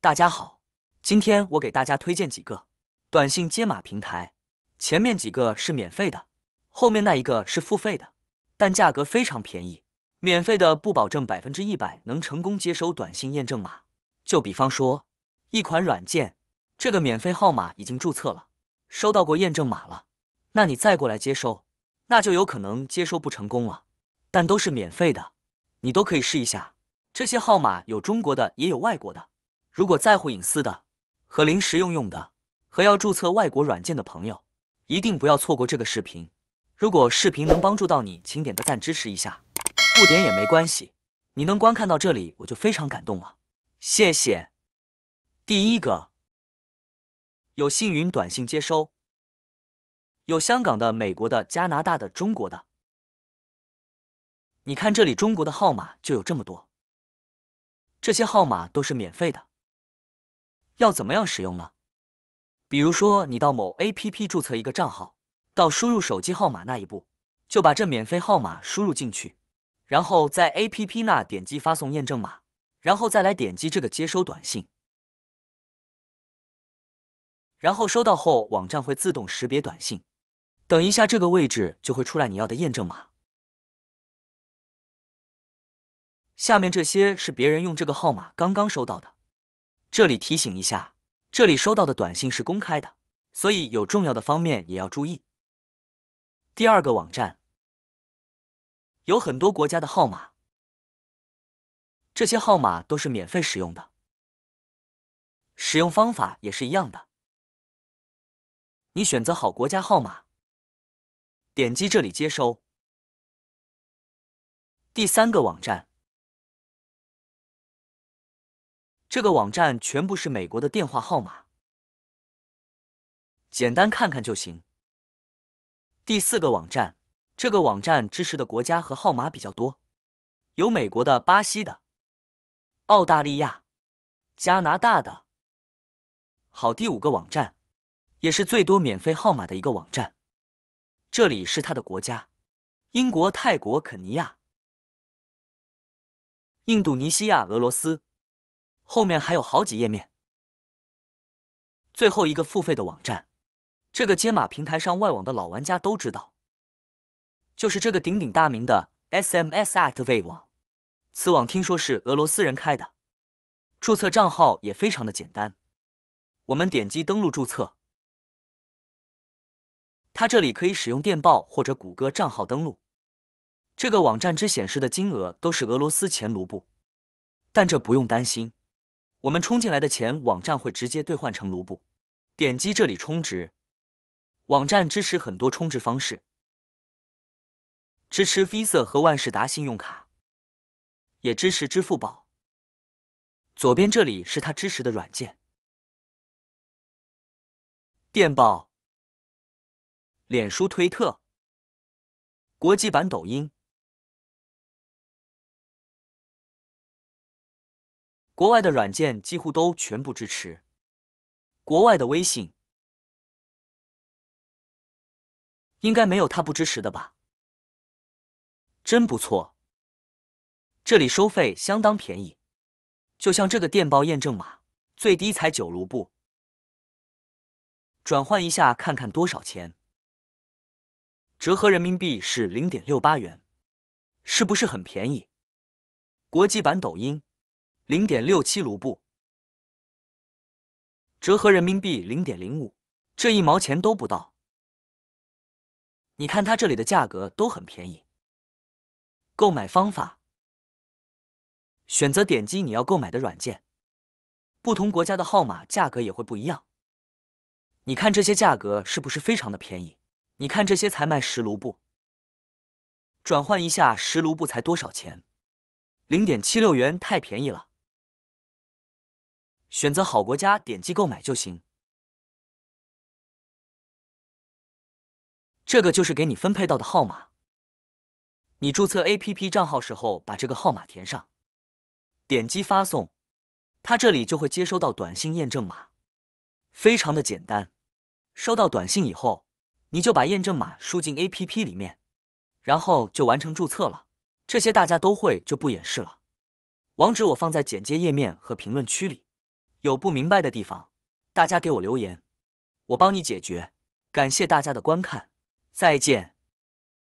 大家好，今天我给大家推荐几个短信接码平台，前面几个是免费的，后面那一个是付费的，但价格非常便宜。免费的不保证百分之一百能成功接收短信验证码，就比方说一款软件，这个免费号码已经注册了，收到过验证码了，那你再过来接收，那就有可能接收不成功了。但都是免费的，你都可以试一下。这些号码有中国的，也有外国的。如果在乎隐私的和临时用用的和要注册外国软件的朋友，一定不要错过这个视频。如果视频能帮助到你，请点个赞支持一下，不点也没关系。你能观看到这里，我就非常感动了，谢谢。第一个，有幸云短信接收，有香港的、美国的、加拿大的、中国的。你看这里，中国的号码就有这么多，这些号码都是免费的。要怎么样使用呢？比如说，你到某 APP 注册一个账号，到输入手机号码那一步，就把这免费号码输入进去，然后在 APP 那点击发送验证码，然后再来点击这个接收短信，然后收到后，网站会自动识别短信，等一下这个位置就会出来你要的验证码。下面这些是别人用这个号码刚刚收到的，这里提醒一下，这里收到的短信是公开的，所以有重要的方面也要注意。第二个网站有很多国家的号码，这些号码都是免费使用的，使用方法也是一样的。你选择好国家号码，点击这里接收。第三个网站。这个网站全部是美国的电话号码，简单看看就行。第四个网站，这个网站支持的国家和号码比较多，有美国的、巴西的、澳大利亚、加拿大的。好，第五个网站，也是最多免费号码的一个网站，这里是它的国家：英国、泰国、肯尼亚、印度尼西亚、俄罗斯。后面还有好几页面。最后一个付费的网站，这个接码平台上外网的老玩家都知道，就是这个鼎鼎大名的 SMS Active 网。此网听说是俄罗斯人开的，注册账号也非常的简单。我们点击登录注册，它这里可以使用电报或者谷歌账号登录。这个网站只显示的金额都是俄罗斯钱卢布，但这不用担心。我们充进来的钱，网站会直接兑换成卢布。点击这里充值，网站支持很多充值方式，支持 Visa 和万事达信用卡，也支持支付宝。左边这里是它支持的软件：电报、脸书、推特、国际版抖音。国外的软件几乎都全部支持，国外的微信应该没有它不支持的吧？真不错，这里收费相当便宜，就像这个电报验证码，最低才九卢布，转换一下看看多少钱，折合人民币是零点六八元，是不是很便宜？国际版抖音。零点六七卢布，折合人民币零点零五，这一毛钱都不到。你看它这里的价格都很便宜。购买方法：选择点击你要购买的软件，不同国家的号码价格也会不一样。你看这些价格是不是非常的便宜？你看这些才卖十卢布，转换一下十卢布才多少钱？零点七六元，太便宜了。选择好国家，点击购买就行。这个就是给你分配到的号码。你注册 APP 账号时候，把这个号码填上，点击发送，它这里就会接收到短信验证码，非常的简单。收到短信以后，你就把验证码输进 APP 里面，然后就完成注册了。这些大家都会，就不演示了。网址我放在简介页面和评论区里。有不明白的地方，大家给我留言，我帮你解决。感谢大家的观看，再见。